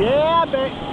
Yeah, baby.